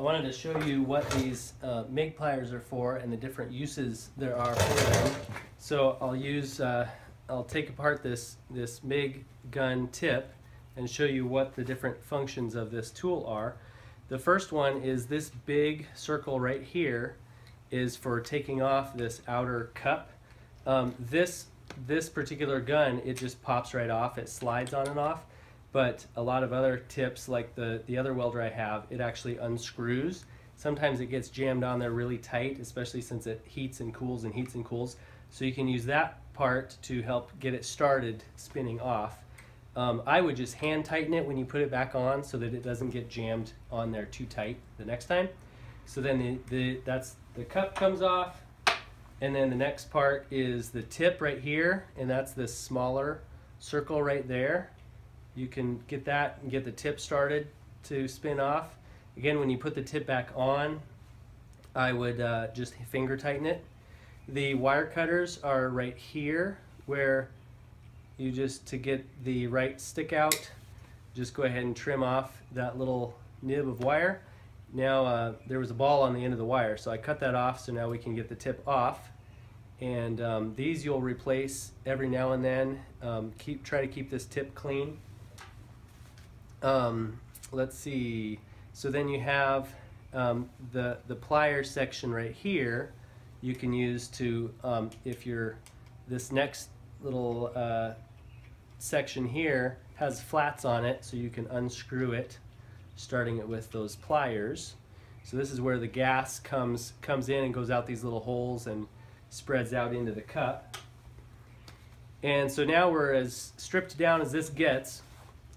I wanted to show you what these uh, MIG pliers are for and the different uses there are for them. So I'll use, uh, I'll take apart this, this MIG gun tip and show you what the different functions of this tool are. The first one is this big circle right here is for taking off this outer cup. Um, this, this particular gun, it just pops right off, it slides on and off but a lot of other tips like the the other welder I have it actually unscrews. Sometimes it gets jammed on there really tight especially since it heats and cools and heats and cools. So you can use that part to help get it started spinning off. Um, I would just hand tighten it when you put it back on so that it doesn't get jammed on there too tight the next time. So then the, the that's the cup comes off. And then the next part is the tip right here and that's this smaller circle right there you can get that and get the tip started to spin off. Again, when you put the tip back on, I would uh, just finger tighten it. The wire cutters are right here where you just, to get the right stick out, just go ahead and trim off that little nib of wire. Now uh, there was a ball on the end of the wire, so I cut that off so now we can get the tip off. And um, these you'll replace every now and then. Um, keep Try to keep this tip clean. Um, let's see. So then you have um, the the plier section right here. You can use to um, if you're this next little uh, section here has flats on it, so you can unscrew it, starting it with those pliers. So this is where the gas comes comes in and goes out these little holes and spreads out into the cup. And so now we're as stripped down as this gets.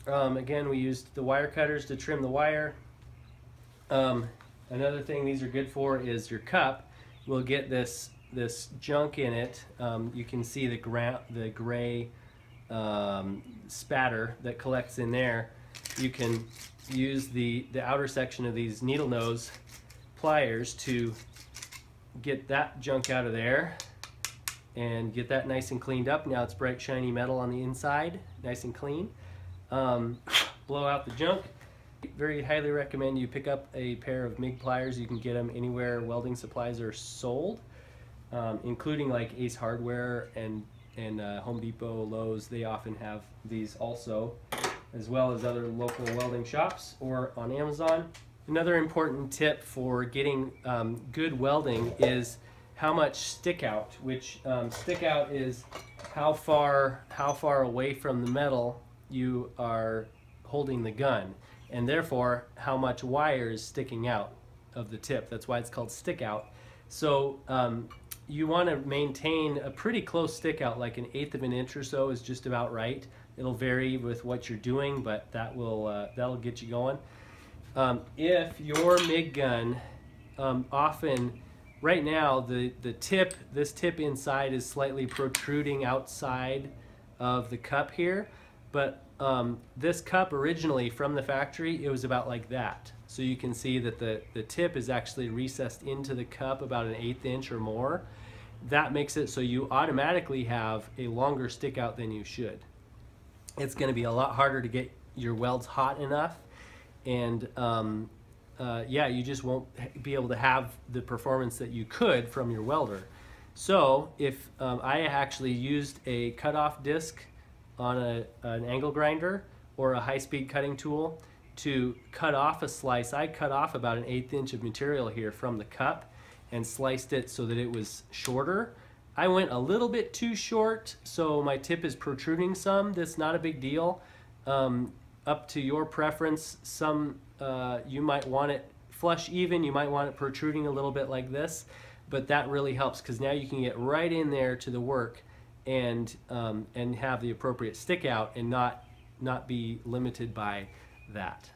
Um, again, we used the wire cutters to trim the wire. Um, another thing these are good for is your cup We'll get this this junk in it. Um, you can see the, gra the gray um, spatter that collects in there. You can use the, the outer section of these needle nose pliers to get that junk out of there and get that nice and cleaned up. Now it's bright shiny metal on the inside, nice and clean um, blow out the junk. Very highly recommend you pick up a pair of MIG pliers. You can get them anywhere welding supplies are sold, um, including like Ace Hardware and, and uh, Home Depot, Lowe's. They often have these also, as well as other local welding shops or on Amazon. Another important tip for getting um, good welding is how much stick out, which um, stick out is how far, how far away from the metal you are holding the gun and therefore how much wire is sticking out of the tip. That's why it's called stick out. So um, you want to maintain a pretty close stick out, like an eighth of an inch or so is just about right. It'll vary with what you're doing, but that will uh, that'll get you going. Um, if your MIG gun, um, often, right now the the tip, this tip inside is slightly protruding outside of the cup here. But um, this cup originally from the factory, it was about like that. So you can see that the, the tip is actually recessed into the cup about an eighth inch or more. That makes it so you automatically have a longer stick out than you should. It's going to be a lot harder to get your welds hot enough and um, uh, yeah, you just won't be able to have the performance that you could from your welder. So if um, I actually used a cutoff disc on a, an angle grinder or a high-speed cutting tool to cut off a slice. I cut off about an eighth inch of material here from the cup and sliced it so that it was shorter. I went a little bit too short, so my tip is protruding some. That's not a big deal. Um, up to your preference. Some uh, you might want it flush even, you might want it protruding a little bit like this, but that really helps because now you can get right in there to the work and um, and have the appropriate stick out and not not be limited by that.